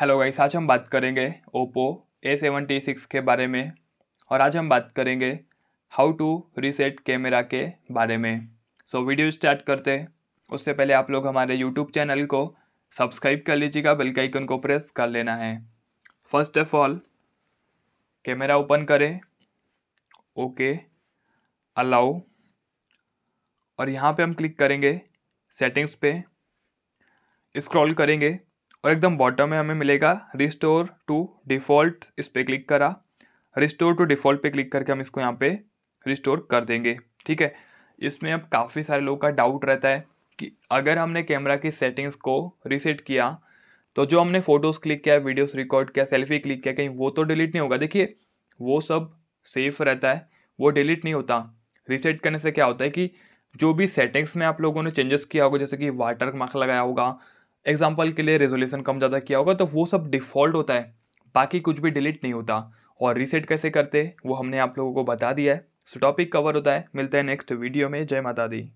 Hello guys आज हम बात करेंगे ओप्पो ए सेवेंटी सिक्स के बारे में और आज हम बात करेंगे हाउ टू रीसेट कैमरा के बारे में। सो so, वीडियो स्टार्ट करते हैं। उससे पहले आप लोग हमारे यूट्यूब चैनल को सब्सक्राइब कर लीजिएगा बेल के आइकन को प्रेस कर लेना है। First of all camera open करें। ओके अलाउ और यहाँ पे हम क्लिक करेंगे सेटिंग्स पे। स्क्रॉल करेंगे। और एकदम बॉटम में हमें मिलेगा रिस्टोर टू डिफ़ॉल्ट इस पर क्लिक करा। रिस्टोर टू डिफ़ॉल्ट पे क्लिक करके हम इसको यहाँ पे रिस्टोर कर देंगे, ठीक है? इसमें अब काफ़ी सारे लोगों का डाउट रहता है कि अगर हमने कैमरा की सेटिंग्स को रीसेट किया तो जो हमने फ़ोटोज़ क्लिक किया वीडियोस रिकॉर्ड किया सेल्फी क्लिक किया, कहीं वो तो डिलीट नहीं होगा। देखिए, वो सब सेफ़ रहता है, वो डिलीट नहीं होता। रीसेट करने से क्या होता है कि जो भी सेटिंग्स में आप लोगों ने चेंजेस किया होगा, जैसे कि वाटर मार्क लगाया होगा एग्ज़ाम्पल के लिए रेजोल्यूशन कम ज़्यादा किया होगा तो वो सब डिफ़ॉल्ट होता है। बाकी कुछ भी डिलीट नहीं होता। और रीसेट कैसे करते, वो हमने आप लोगों को बता दिया है। सो टॉपिक कवर होता है। मिलते हैं नेक्स्ट वीडियो में। जय माता दी।